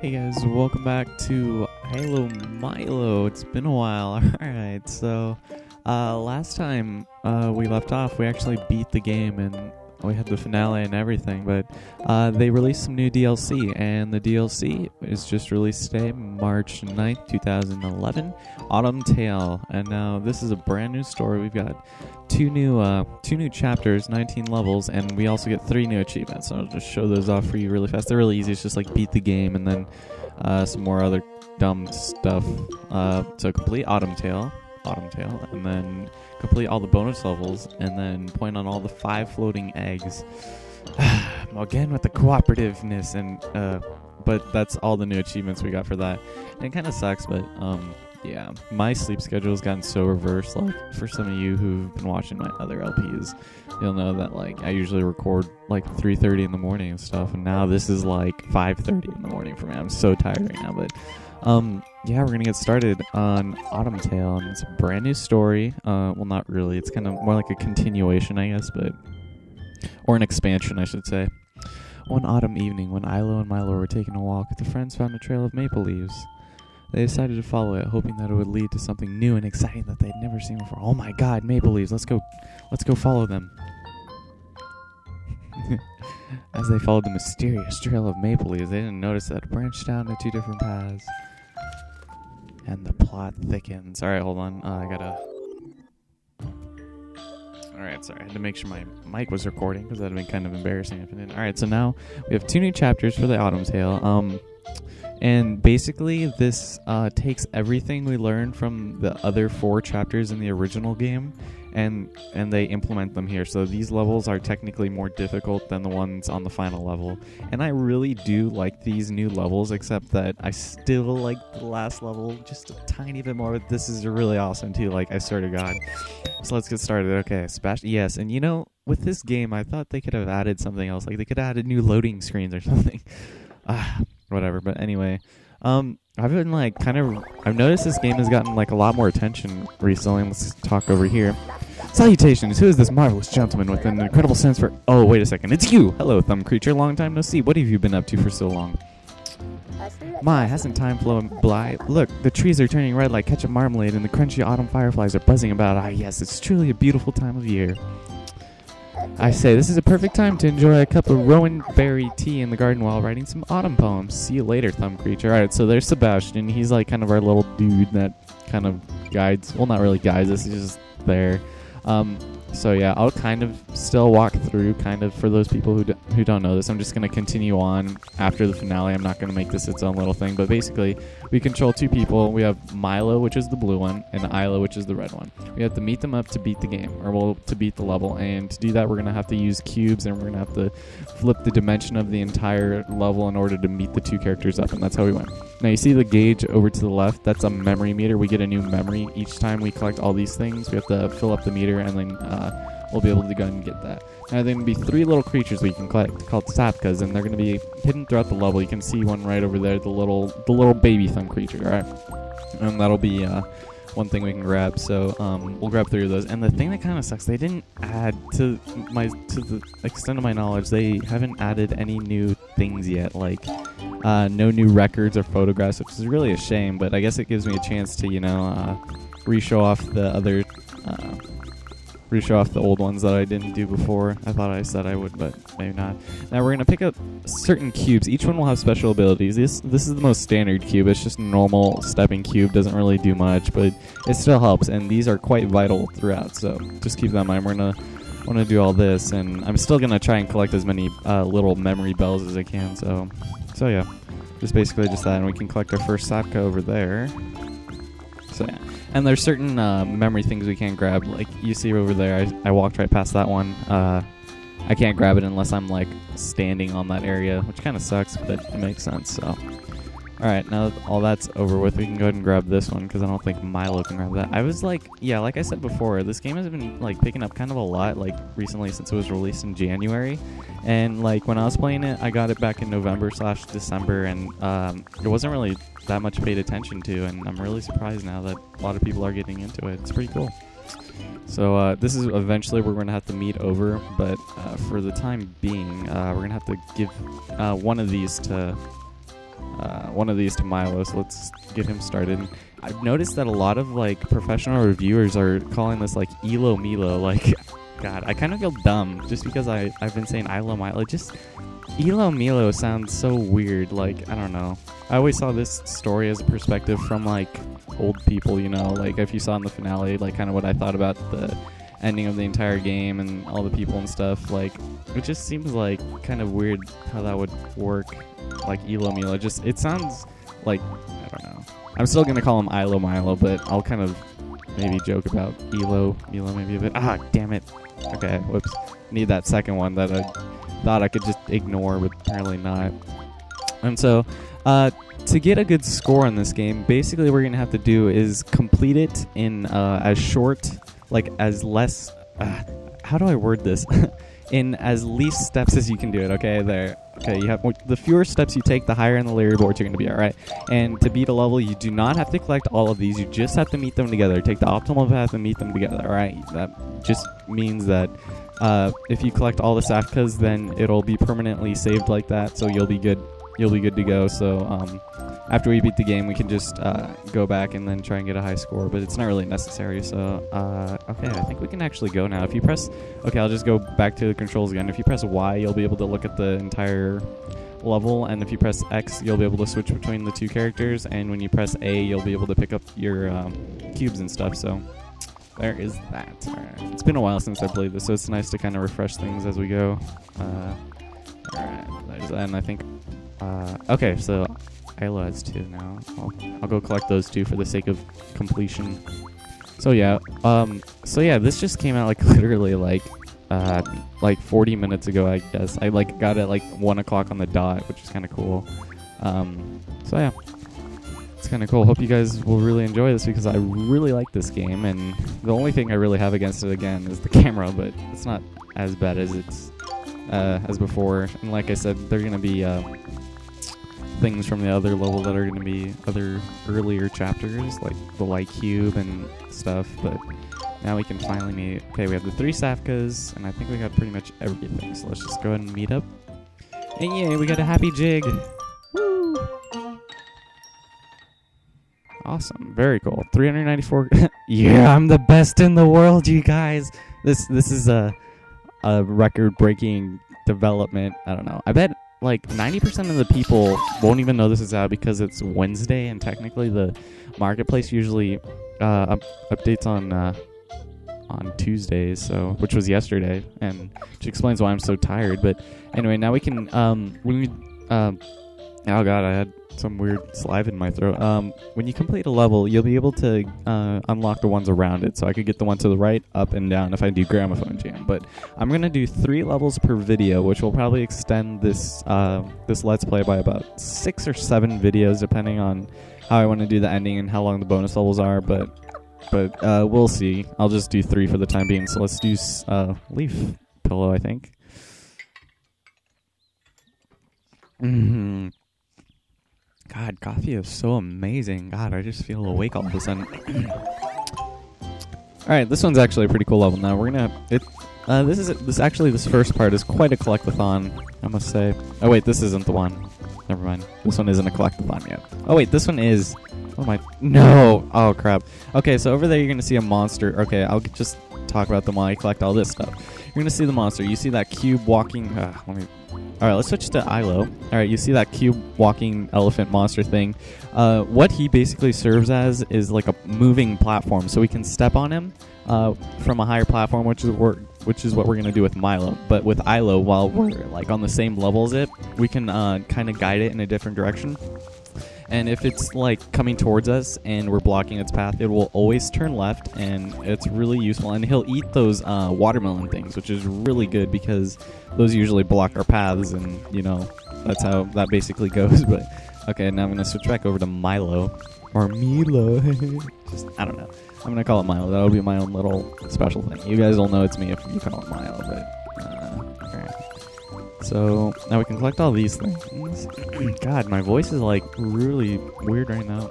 Hey guys, welcome back to Ilo Milo. It's been a while. Alright, so uh, last time uh, we left off, we actually beat the game and we had the finale and everything, but uh, they released some new DLC, and the DLC is just released today, March 9th, 2011, Autumn Tale. And now this is a brand new story. We've got two new uh, two new chapters, 19 levels, and we also get three new achievements. So I'll just show those off for you really fast. They're really easy. It's just like beat the game and then uh, some more other dumb stuff. Uh, so complete Autumn Tale, Autumn Tale, and then complete all the bonus levels, and then point on all the five floating eggs. Again with the cooperativeness and uh, but that's all the new achievements we got for that. And it kind of sucks, but um, yeah, my sleep schedule has gotten so reversed. Like for some of you who've been watching my other LPs, you'll know that like I usually record like 3:30 in the morning and stuff, and now this is like 5:30 in the morning for me. I'm so tired right now, but um, yeah, we're gonna get started on Autumn Tale, and it's a brand new story. Uh, well, not really. It's kind of more like a continuation, I guess, but or an expansion, I should say. One autumn evening, when Ilo and Milo were taking a walk, the friends found a trail of maple leaves. They decided to follow it, hoping that it would lead to something new and exciting that they'd never seen before. Oh my god, maple leaves, let's go let's go follow them. As they followed the mysterious trail of maple leaves, they didn't notice that it branched down to two different paths. And the plot thickens. Alright, hold on. Uh, I gotta. Alright, sorry. I had to make sure my mic was recording because that'd been kind of embarrassing if it didn't. Alright, so now we have two new chapters for the Autumn Tale. Um, and basically, this uh, takes everything we learned from the other four chapters in the original game, and and they implement them here. So these levels are technically more difficult than the ones on the final level. And I really do like these new levels, except that I still like the last level just a tiny bit more. But this is really awesome too. Like I swear to God. So let's get started. Okay, Sebastian. Yes, and you know, with this game, I thought they could have added something else. Like they could have added new loading screens or something. Ah, whatever. But anyway, um, I've been like kind of. I've noticed this game has gotten like a lot more attention recently. Let's talk over here. Salutations! Who is this marvelous gentleman with an incredible sense for? Oh, wait a second. It's you. Hello, thumb creature. Long time no see. What have you been up to for so long? My, hasn't time flown by? Look, the trees are turning red like ketchup marmalade, and the crunchy autumn fireflies are buzzing about. Ah, yes, it's truly a beautiful time of year. I say, this is a perfect time to enjoy a cup of rowan berry tea in the garden while writing some autumn poems. See you later, thumb creature. Alright, so there's Sebastian. He's like kind of our little dude that kind of guides, well, not really guides us, he's just there. Um, so yeah, I'll kind of still walk through, kind of for those people who, d- who don't know this. I'm just going to continue on after the finale. I'm not going to make this its own little thing, but basically, we control two people. We have Milo, which is the blue one, and Ilo, which is the red one. We have to meet them up to beat the game, or well, to beat the level. And to do that, we're going to have to use cubes, and we're going to have to flip the dimension of the entire level in order to meet the two characters up, and that's how we win. Now you see the gauge over to the left. That's a memory meter. We get a new memory each time we collect all these things. We have to fill up the meter, and then uh, we'll be able to go and get that. Now there are going to be three little creatures we can collect called Safkas, and they're going to be hidden throughout the level. You can see one right over there, the little the little baby thumb creature. All right, and that'll be uh, one thing we can grab. So um, we'll grab three of those. And the thing that kind of sucks, they didn't add to my to the extent of my knowledge, they haven't added any new things yet, like uh, no new records or photographs, which is really a shame. But I guess it gives me a chance to you know uh, re-show off the other. Uh, re-show off the old ones that I didn't do before. I thought I said I would, but maybe not. Now we're gonna pick up certain cubes. Each one will have special abilities. This this is the most standard cube. It's just a normal stepping cube. Doesn't really do much, but it still helps. And these are quite vital throughout. So just keep that in mind. We're gonna want to do all this, and I'm still gonna try and collect as many uh, little memory bells as I can. So so yeah, just basically just that, and we can collect our first Safka over there. So yeah. And there's certain uh, memory things we can't grab. Like you see over there, I, I walked right past that one. Uh, I can't grab it unless I'm like standing on that area, which kind of sucks, but it makes sense. So, all right, now that all that's over with, we can go ahead and grab this one because I don't think Milo can grab that. I was like, yeah, like I said before, this game has been like picking up kind of a lot like recently since it was released in January, and like when I was playing it, I got it back in November slash December, and um, it wasn't really that much paid attention to, and I'm really surprised now that a lot of people are getting into it. It's pretty cool. So uh, this is eventually we're going to have to meet over, but uh, for the time being, uh, we're going to have to give uh, one of these to Uh, one of these to Milo. So let's get him started. I've noticed that a lot of like professional reviewers are calling this like Elo Milo. Like, God, I kind of feel dumb just because I I've been saying Ilo Milo. Just Elo Milo sounds so weird. Like I don't know. I always saw this story as a perspective from like old people. You know, like if you saw in the finale, like kind of what I thought about the ending of the entire game and all the people and stuff. Like it just seems like kind of weird how that would work. Like Elo Milo. Just it sounds like I don't know. I'm still gonna call him Ilo Milo, but I'll kind of maybe joke about Elo Milo maybe a bit. Ah, damn it. Okay, whoops. Need that second one that I thought I could just ignore, but apparently not. And so, uh, to get a good score on this game, basically what we're gonna have to do is complete it in uh, as short, like as less. Uh, how do I word this? in as least steps as you can do it. Okay, there. Okay, you have the fewer steps you take, the higher in the leaderboard you're going to be. All right, and to beat a level, you do not have to collect all of these. You just have to meet them together. Take the optimal path and meet them together. All right, that just means that uh, if you collect all the Safkas, then it'll be permanently saved like that. So you'll be good. You'll be good to go. So um, after we beat the game, we can just uh, go back and then try and get a high score, but it's not really necessary. So, uh, okay, I think we can actually go now. If you press, okay, I'll just go back to the controls again. If you press Y, you'll be able to look at the entire level, and if you press X, you'll be able to switch between the two characters, and when you press A, you'll be able to pick up your um, cubes and stuff. So, there is that. Right. It's been a while since I played this, so it's nice to kind of refresh things as we go. Uh, Alright, and I think. Uh, okay, so Ilo has two now. I'll, I'll go collect those two for the sake of completion. So yeah, um, so yeah, this just came out like literally like, uh, like 40 minutes ago, I guess. I like got it like one o'clock on the dot, which is kind of cool. Um, so yeah, it's kind of cool. Hope you guys will really enjoy this because I really like this game, and the only thing I really have against it again is the camera, but it's not as bad as it's uh, as before. And like I said, they're gonna be. Uh, things from the other level that are going to be other earlier chapters, like the light cube and stuff. But now we can finally meet. Okay, we have the three Safkas, and I think we got pretty much everything. So let's just go ahead and meet up. And yay, we got a happy jig. Woo! Awesome, very cool. 394. yeah, I'm the best in the world, you guys. This this is a a record-breaking development. I don't know. I bet like 90% of the people won't even know this is out because it's Wednesday and technically the marketplace usually uh, up- updates on uh, on Tuesdays, so which was yesterday, and which explains why I'm so tired. But anyway, now we can um, we um, oh god, I had some weird saliva in my throat. Um, when you complete a level, you'll be able to uh, unlock the ones around it. So I could get the one to the right, up, and down if I do gramophone jam. But I'm gonna do three levels per video, which will probably extend this uh, this let's play by about six or seven videos, depending on how I want to do the ending and how long the bonus levels are. But but uh, we'll see. I'll just do three for the time being. So let's do uh, leaf pillow. I think. Mm-hmm. God, coffee is so amazing. God, I just feel awake all of a sudden. all right, this one's actually a pretty cool level. Now we're gonna it. Uh, this is this actually this first part is quite a collectathon, I must say. Oh wait, this isn't the one. Never mind. This one isn't a collectathon yet. Oh wait, this one is. What am I? No. Oh crap. Okay, so over there you're gonna see a monster. Okay, I'll just talk about them while I collect all this stuff. You're gonna see the monster. You see that cube walking. Uh, let me all right, let's switch to Ilo. All right, you see that cube walking elephant monster thing. Uh, what he basically serves as is like a moving platform, so we can step on him uh, from a higher platform, which is what which is what we're gonna do with Milo. But with Ilo, while we're like on the same level as it, we can uh, kind of guide it in a different direction. And if it's like coming towards us and we're blocking its path, it will always turn left, and it's really useful. And he'll eat those uh, watermelon things, which is really good because those usually block our paths, and you know that's how that basically goes. But okay, now I'm gonna switch back over to Milo or Milo. Just I don't know. I'm gonna call it Milo. That'll be my own little special thing. You guys will know it's me if you call it Milo, but so now we can collect all these things. God, my voice is like really weird right now.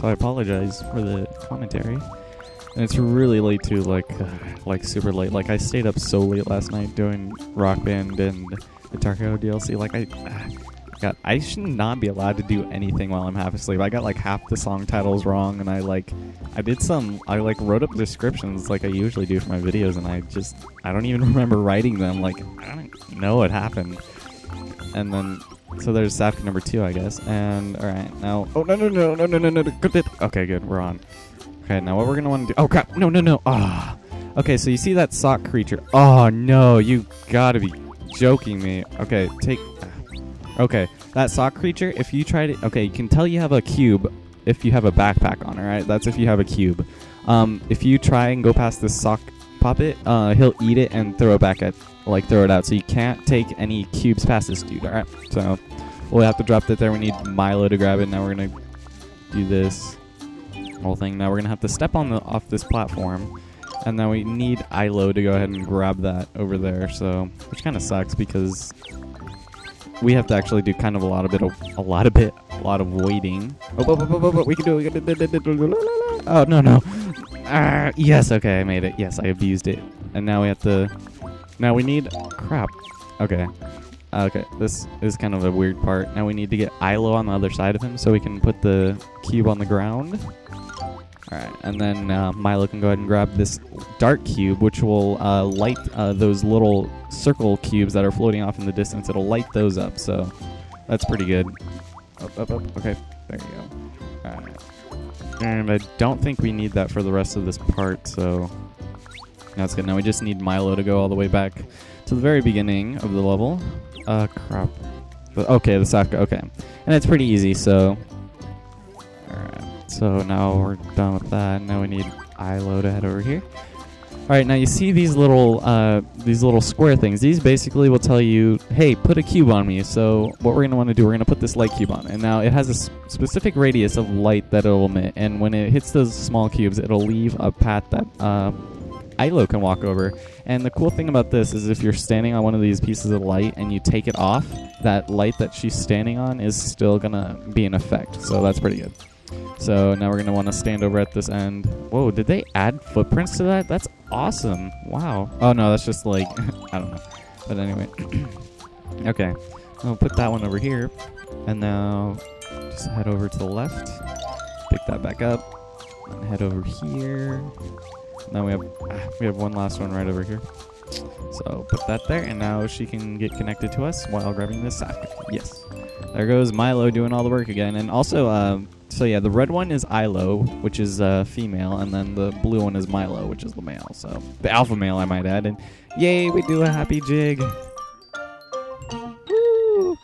So I apologize for the commentary. And it's really late too, like like super late. Like I stayed up so late last night doing Rock Band and the Tarko DLC. Like I, God, I should not be allowed to do anything while I'm half asleep. I got like half the song titles wrong, and I like, I did some, I like wrote up descriptions like I usually do for my videos, and I just, I don't even remember writing them. Like, I don't know what happened. And then, so there's Safka number two, I guess. And all right, now, oh no no no no no no no, good. Okay, good, we're on. Okay, now what we're gonna want to do? Oh crap! No no no! Ah. Okay, so you see that sock creature? Oh no! You gotta be joking me. Okay, take. Okay, that sock creature, if you try to... Okay, you can tell you have a cube if you have a backpack on, alright? That's if you have a cube. Um, if you try and go past this sock puppet, uh, he'll eat it and throw it back at... Like, throw it out. So you can't take any cubes past this dude, alright? So, we'll have to drop that there. We need Milo to grab it. Now we're gonna do this whole thing. Now we're gonna have to step on the off this platform. And then we need Ilo to go ahead and grab that over there. So, which kind of sucks because we have to actually do kind of a lot of bit of a lot of bit a lot of waiting. Oh, oh, oh, oh, we can do it. Oh no no. Ah, yes, okay, I made it. Yes, I abused it, and now we have to. Now we need crap. Okay. Okay, this is kind of a weird part. Now we need to get Ilo on the other side of him so we can put the cube on the ground. Alright, and then uh, Milo can go ahead and grab this dark cube, which will uh, light uh, those little circle cubes that are floating off in the distance. It'll light those up, so that's pretty good. Up, up, up. Okay, there you go. Alright. And I don't think we need that for the rest of this part, so that's good. Now we just need Milo to go all the way back to the very beginning of the level. Uh, crap. Okay, the Safka, okay. And it's pretty easy, so so now we're done with that. Now we need Ilo to head over here. All right, now you see these little uh, these little square things. These basically will tell you, hey, put a cube on me. So what we're gonna want to do, we're gonna put this light cube on, and now it has a specific radius of light that it'll emit, and when it hits those small cubes, it'll leave a path that uh, Ilo can walk over. And the cool thing about this is if you're standing on one of these pieces of light and you take it off, that light that she's standing on is still gonna be in effect. So that's pretty good. So now we're going to want to stand over at this end. Whoa, did they add footprints to that? That's awesome. Wow. Oh, no, that's just like, I don't know. But anyway. okay. I'll put that one over here. And now just head over to the left. Pick that back up. And head over here. Now we have ah, we have one last one right over here. So put that there, and now she can get connected to us while grabbing this sack. Yes. There goes Milo doing all the work again. And also, um, so yeah, the red one is Ilo, which is uh, female, and then the blue one is Milo, which is the male. So the alpha male, I might add. And yay, we do a happy jig. Woo!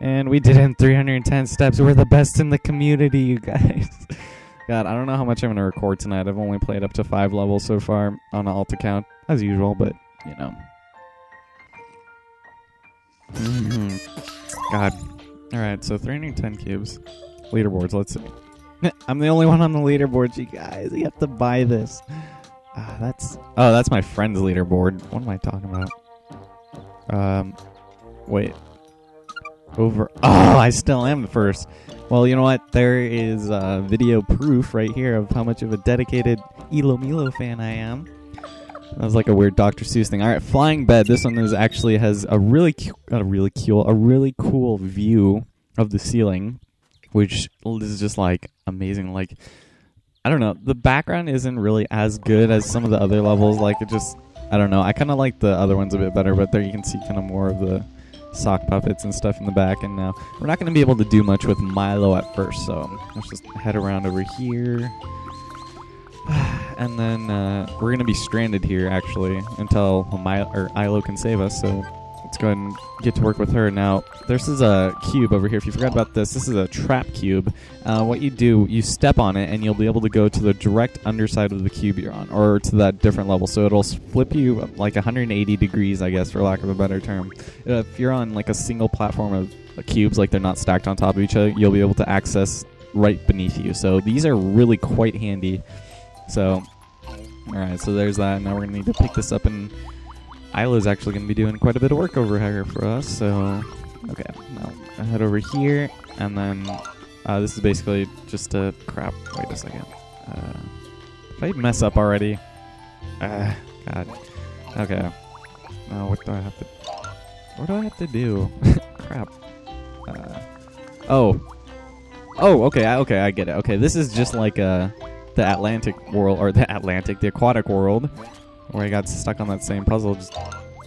And we did it in 310 steps. We're the best in the community, you guys. God, I don't know how much I'm going to record tonight. I've only played up to five levels so far on an alt account, as usual, but, you know. Mm -hmm. God, all right, so 310 cubes. Leaderboards, let's see. I'm the only one on the leaderboard, you guys. You have to buy this. Ah, that's oh, that's my friend's leaderboard. What am I talking about? Um, wait. Over. Oh, I still am the first. Well, you know what? There is uh, video proof right here of how much of a dedicated Elo Milo fan I am. That was like a weird Dr. Seuss thing. All right, flying bed. This one is actually has a really, cu- a really cool, a really cool view of the ceiling, which is just like amazing. Like, I don't know, the background isn't really as good as some of the other levels. Like, it just, I don't know. I kind of like the other ones a bit better, but there you can see kind of more of the sock puppets and stuff in the back. And now we're not going to be able to do much with Milo at first, so let's just head around over here. and then uh, we're gonna be stranded here actually until Milo or Ilo can save us. So let's go ahead and get to work with her. Now, this is a cube over here. If you forgot about this, this is a trap cube. Uh, what you do, you step on it, and you'll be able to go to the direct underside of the cube you're on, or to that different level. So it'll flip you like 180 degrees, I guess, for lack of a better term. Uh, if you're on like a single platform of cubes, like they're not stacked on top of each other, you'll be able to access right beneath you. So these are really quite handy. So, alright, so there's that. Now we're going to need to pick this up, and Ilo's actually going to be doing quite a bit of work over here for us. So, okay, now I head over here, and then uh, this is basically just a crap. Wait a second. Uh, I mess up already? Uh, God. Okay. Now, what do I have to... What do I have to do? crap. Uh, oh. Oh, okay, okay, I get it. Okay, this is just like uh, the Atlantic world, or the Atlantic, the aquatic world, where I got stuck on that same puzzle. Just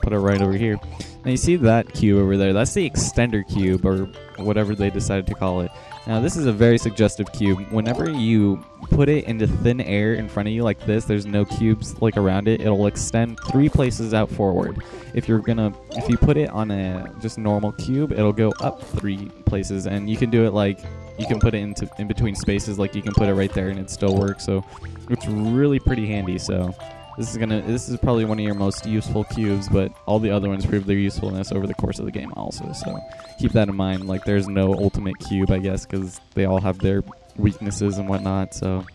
put it right over here. Now you see that cube over there? That's the extender cube, or whatever they decided to call it. Now this is a very suggestive cube. Whenever you put it into thin air in front of you like this, there's no cubes like around it. It'll extend three places out forward. If you're gonna, if you put it on a just normal cube, it'll go up three places, and you can do it like you can put it into in between spaces, like you can put it right there, and it still works. So it's really pretty handy. So this is gonna this is probably one of your most useful cubes, but all the other ones prove their usefulness over the course of the game also. So keep that in mind. Like there's no ultimate cube, I guess, because they all have their weaknesses and whatnot. So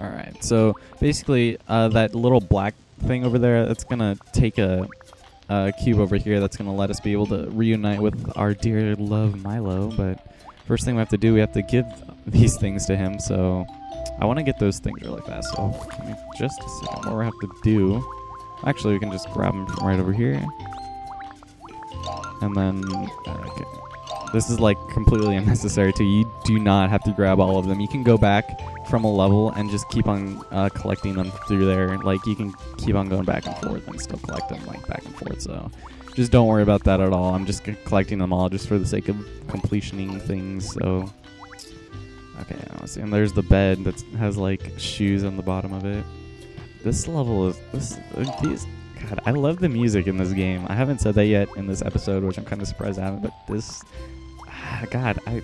all right. So basically, uh, that little black thing over there, that's gonna take a, a cube over here. That's gonna let us be able to reunite with our dear love Milo. But first thing we have to do, we have to give these things to him. So I want to get those things really fast. So me just a second. What we have to do? Actually, we can just grab them from right over here. And then, uh, okay. this is like completely unnecessary too. You do not have to grab all of them. You can go back from a level and just keep on uh, collecting them through there. Like you can keep on going back and forth and still collect them like back and forth. So just don't worry about that at all. I'm just collecting them all just for the sake of completioning things. So okay, and there's the bed that has like shoes on the bottom of it. This level is this uh, these. God, I love the music in this game. I haven't said that yet in this episode, which I'm kind of surprised I haven't. But this, ah, God, I,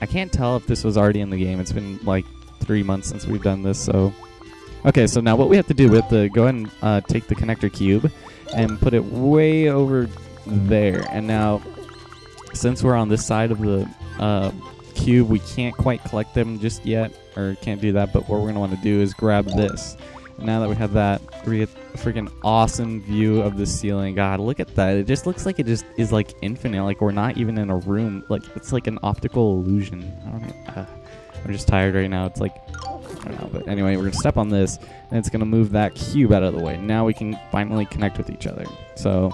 I can't tell if this was already in the game. It's been like three months since we've done this, so. Okay, so now what we have to do, we have to go ahead and uh, take the connector cube and put it way over there. And now, since we're on this side of the uh, cube, we can't quite collect them just yet, or can't do that. But what we're gonna want to do is grab this. Now that we have that, we get a freaking awesome view of the ceiling. God, look at that! It just looks like it just is like infinite. Like we're not even in a room. Like it's like an optical illusion. I don't know. Uh, I'm just tired right now. It's like know. But anyway, we're gonna step on this, and it's gonna move that cube out of the way. Now we can finally connect with each other. So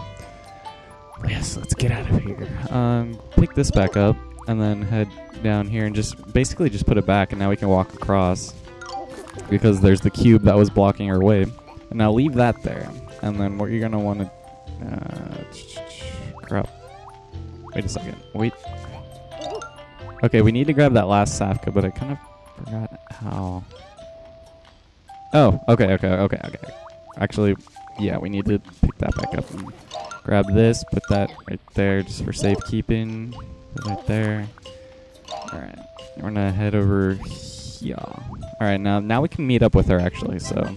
yes, let's get out of here. Um, pick this back up, and then head down here, and just basically just put it back, and now we can walk across because there's the cube that was blocking our way. And now leave that there, and then what you're gonna want to uh, crap. Wait a second. Wait. Okay, we need to grab that last Safka, but I kind of forgot how. Oh, okay, okay, okay, okay. Actually, yeah, we need to pick that back up and grab this, put that right there just for safekeeping. Put right there. Alright, we're gonna head over here. Alright, now now we can meet up with her actually, so.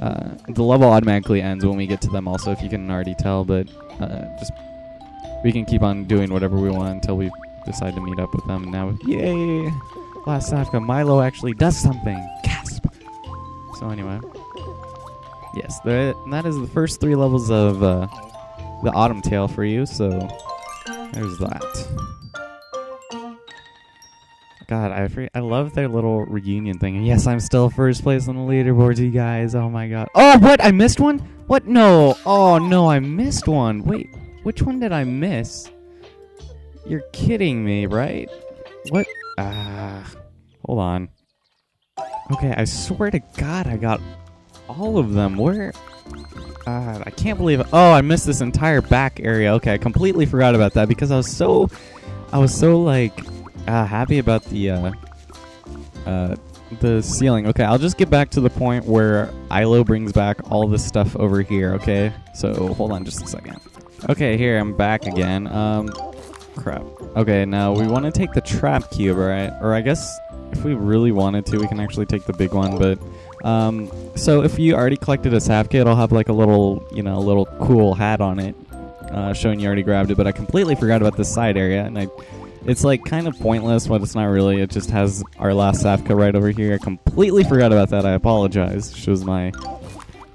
Uh, the level automatically ends when we get to them also, if you can already tell, but uh, just we can keep on doing whatever we want until we decide to meet up with them. Now, yay! Last Safka, Milo actually does something. Gasp! So anyway, yes, that that is the first three levels of uh, the Autumn Tale for you. So there's that. God, I free- I love their little reunion thing. And yes, I'm still first place on the leaderboards, you guys. Oh my god. Oh, what? I missed one? What? No. Oh no, I missed one. Wait, which one did I miss? You're kidding me, right? What? Ah, hold on. Okay, I swear to God, I got all of them. Where? God, I can't believe it. Oh, I missed this entire back area. Okay, I completely forgot about that because I was so, I was so like, uh, happy about the, uh, uh, the ceiling. Okay, I'll just get back to the point where Ilo brings back all this stuff over here. Okay, so hold on just a second. Okay, here I'm back again. Um, crap. Okay, now we want to take the trap cube, right? Or I guess if we really wanted to, we can actually take the big one. But um, so if you already collected a sap kit, it'll have like a little, you know, a little cool hat on it, uh, showing you already grabbed it. But I completely forgot about this side area, and I, it's like kind of pointless, but it's not really. It just has our last Safka right over here. I completely forgot about that. I apologize. Shows my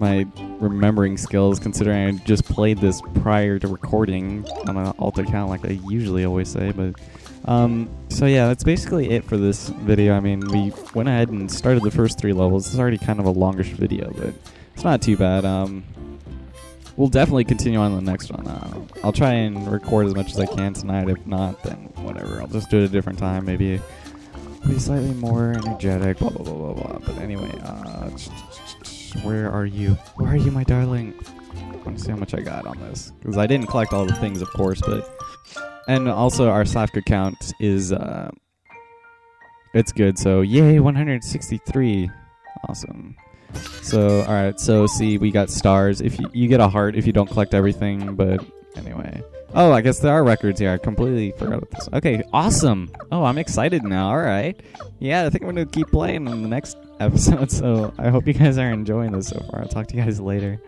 my remembering skills, considering I just played this prior to recording on an alt account, like I usually always say. But um, so yeah, that's basically it for this video. I mean, we went ahead and started the first three levels. It's already kind of a longish video, but it's not too bad. Um, we'll definitely continue on the next one. Uh, I'll try and record as much as I can tonight. If not, then whatever. I'll just do it a different time. Maybe be slightly more energetic. Blah blah blah blah blah. But anyway, uh, where are you? Where are you, my darling? I want to see how much I got on this because I didn't collect all the things, of course, but and also our Safka count is uh, it's good. So yay, 163. Awesome. So all right. So see, we got stars. If you, you get a heart if you don't collect everything, but anyway. Oh, I guess there are records here. I completely forgot about this. Okay, awesome. Oh, I'm excited now. All right. Yeah, I think I'm going to keep playing in the next episode. So I hope you guys are enjoying this so far. I'll talk to you guys later.